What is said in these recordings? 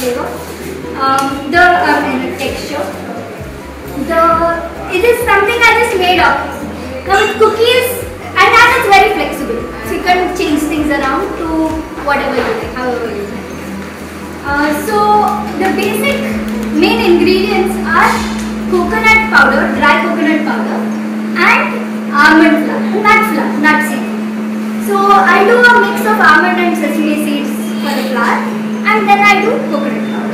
flavor. Um, the um, texture. The it is something I just made up. Now with cookies, and that is very flexible. So you can change things around to whatever you like, however you like. Uh, so the basic main ingredients are coconut powder, dry coconut powder, and almond flour, nut flour, nut seed. So I do a mix of almond and sesame seeds for the flour, and then I do coconut flour.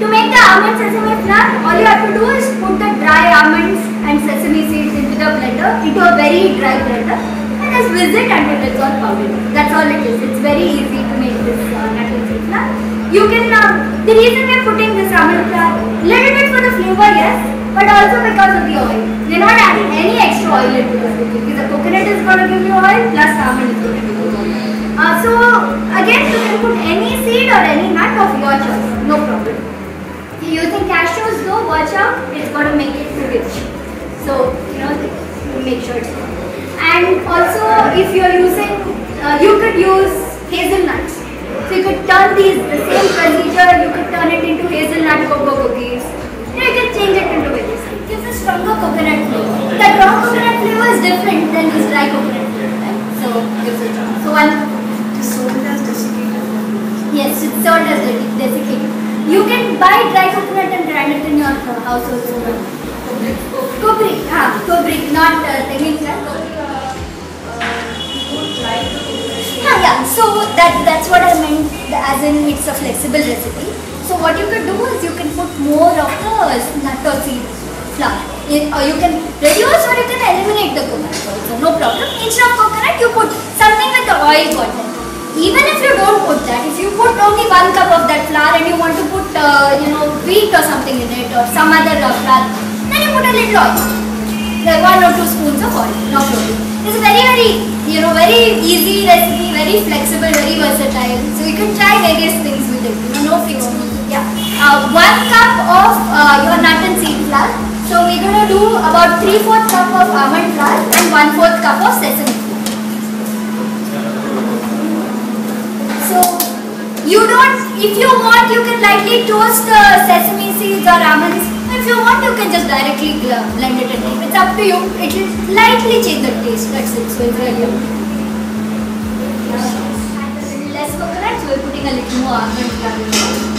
To make the almond sesame flour, all you have to do is put the dry almonds and sesame seeds into the blender, into a very dry blender, and just whiz it until it's all powdered. That's all it is. It's very easy to make this uh, nut and flour. You can, uh, the reason we're putting this almond flour, little bit for the flavor, yes, but also because of the oil. We're not adding any extra oil into this because the coconut is going to give you oil plus almond is going to give you oil. So again, you can put any seed or any nut of your choice, no problem. If you're using cashews though, watch out, it's going to make it rich. So, you know, make sure it's good. And also, if you're using, uh, you could use hazelnuts. So you could turn these, the same procedure, you could turn it into hazelnut cocoa cookies. You, know, can change it into various things. Gives a stronger coconut flavor. The raw coconut flavor is different than this dry coconut flavor, right? So, gives it So one sold as desiccated. Yes, it's sold as desiccated. You can buy dry coconut and grind it in your uh, house also. Kobri, ah, kobri, not uh, Telugu. Yeah, yeah. So that that's what I meant. As in, it's a flexible recipe. So what you could do is you can put more of the nut or seed flour. Or you can reduce or you can eliminate the coconut also. No problem. Instead of coconut, you put something with the oil content. Even if you don't put that, if you put only one cup of that flour and you want to put, uh, you know, wheat or something in it or some other uh, flour, then you put a little oil. Like one or two spoons of oil, no problem. It's a very, very, you know, very easy recipe, very flexible, very versatile. So you can try various things with it, you know, no fixed. Yeah. Uh, one cup of uh, your nut and seed flour. So we're going to do about 3 4 cup of almond flour and 1 4 cup of sesame So you don't, if you want, you can lightly toast the sesame seeds or almonds. If you want, you can just directly uh, blend it in. It's up to you. It will slightly change the taste. That's it. So it's really up a uh, less coconut, so we're putting a little more almond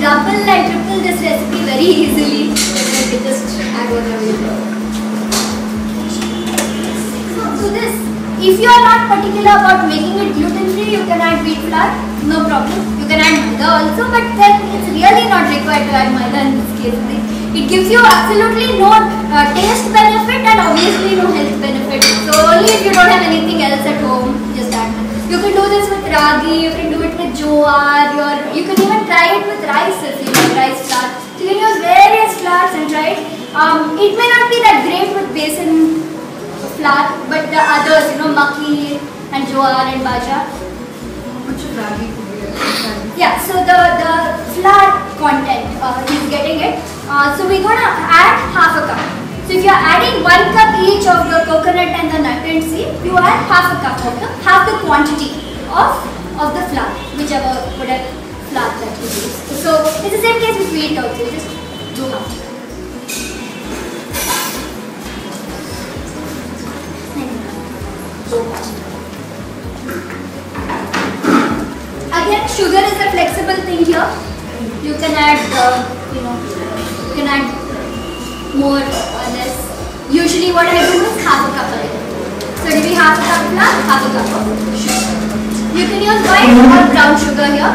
double and triple this recipe very easily. Just add whatever if you are not particular about making it gluten free, you can add wheat flour, no problem. You can add maida also, but then it's really not required to add maida in this case. It gives you absolutely no uh, taste benefit and obviously no health benefit. So only if you don't have anything else at home, just add. You can do this with ragi, you can do it with jowar, your, you can even try it with rice if you like rice flour. So you can use various flours and try it. Um, it may not be that great with besan flour, but the others, you know, maki and jowar and bajra. How much of ragi could we add? Yeah, so the, the flour content, uh, he's getting it. Uh, so we're gonna add half a cup. So if you're adding one cup each of your coconut and the nut and seed, you add half a cup of the, half the quantity of, of the flour, whichever whatever flour that you use. So it's the same case with wheat also, just do half. Again, sugar is a flexible thing here. You can add, uh, you know, you can add more or less. Usually, what I do is half a cup of it. So it will be half a cup flour, half a cup of sugar. You can use white or brown sugar here.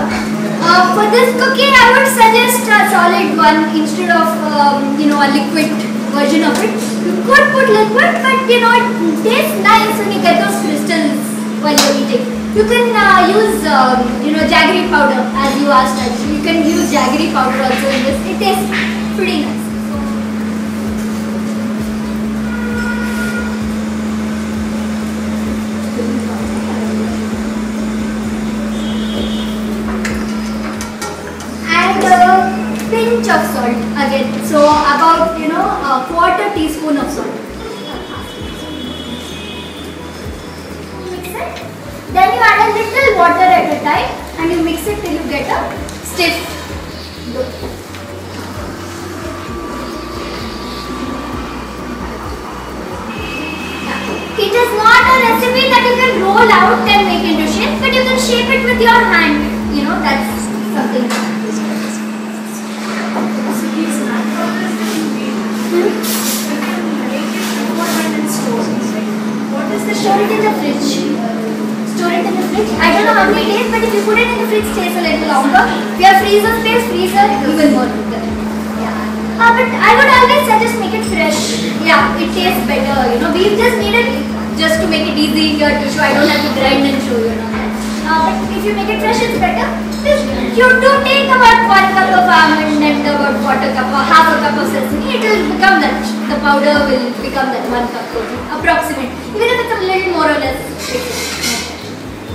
Uh, for this cookie, I would suggest a solid one instead of um, you know a liquid version of it. You could put liquid, but you know it tastes nice when you get those crystals while you're eating. You can uh, use um, you know jaggery powder as you asked actually. You can use jaggery powder also in this. It tastes pretty nice. Pinch of salt again. So about you know a quarter teaspoon of salt. Mix it. Then you add a little water at a time and you mix it till you get a stiff dough. It is not a recipe that you can roll out and make into shape, but you can shape it with your hand. You know, that's something. So these snack powders that you make, Hmm? if you make it overnight and store it, like, what is the Store it in the fridge. Store it in the fridge. I don't know how many days, but if you put it in the fridge, stays a little longer. If you have freezer space, freezer even more. Yeah. Uh, but I would always suggest make it fresh. Yeah, it tastes better. You know, we just need it just to make it easy here to show. I don't have to grind and show you know. Uh, but if you make it fresh, it's better. You do take about one cup of almond and about quarter cup or half a cup of sesame. It will become that. The powder will become that one cup protein, approximate. Even if it's a little more or less.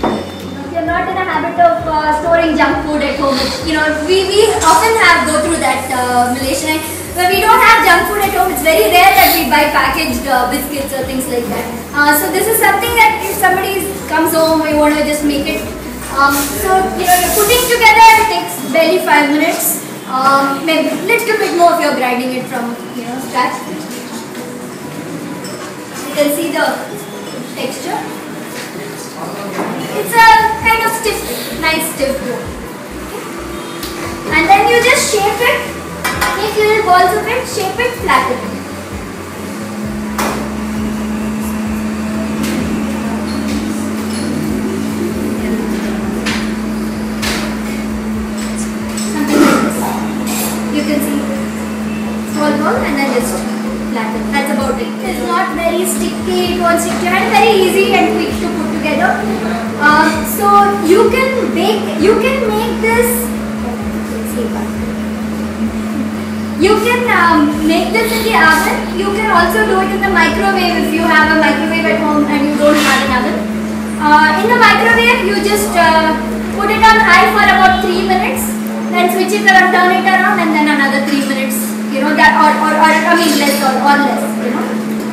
If you're not in a habit of uh, storing junk food at home, you know, we, we often have go through that uh, Malaysian. When we don't have junk food at home, it's very rare that we buy packaged uh, biscuits or things like that. Uh, so this is something that if somebody comes home, we want to just make it. Um, so you know, putting together it takes barely five minutes. Um, maybe little bit more if you're grinding it from you know scratch. You can see the texture. It's a kind of stiff, nice stiff dough. And then you just shape it, make little balls of it, shape it, flatten it. Something like this. You can see and then just flatten. That's about it. It's not very sticky, it won't stick. Very easy and quick to put together. Uh, so you can bake, you can make this. You can um, make this in the oven. You can also do it in the microwave if you have a microwave at home and you don't have an oven. Uh, in the microwave, you just uh, put it on high for about 3 minutes, then switch it around, turn it around and then another 3 minutes. Or, or, or I mean less or, or less, you know.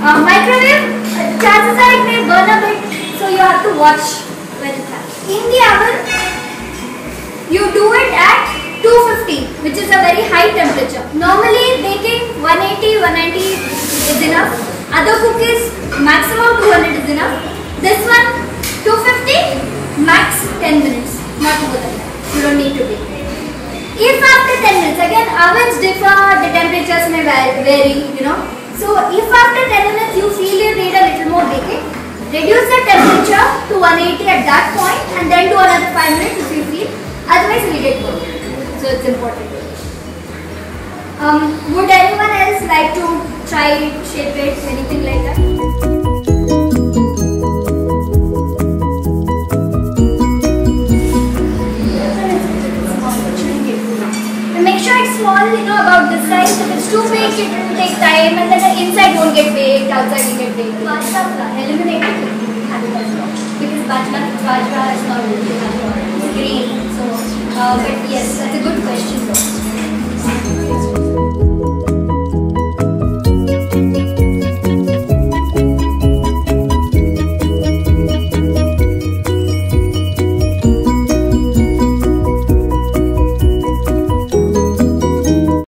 Uh, microwave, uh, chances are it may burn a bit, so you have to watch when it happens. In the oven, you do it at 250 which is a very high temperature. Normally baking 180, 190 is enough. Other cookies maximum 200 is enough. This one 250 max 10 minutes not more than that. You don't need to bake. If after 10 minutes, again ovens differ, the temperatures may vary, you know. So if after 10 minutes you feel you need a little more baking, reduce the temperature to 180 at that point and then do another 5 minutes if you feel, otherwise will get cold. So it's important. Um, would anyone else like to try shape it, anything like that? It's too big, it will take time and then the inside won't get baked, outside will get baked. Bajra, eliminate it. Because bajra, bajra is not really green. So, uh, but yes, that's a good question though.